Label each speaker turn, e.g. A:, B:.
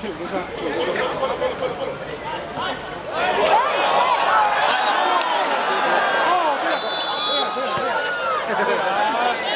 A: 对了，对，对，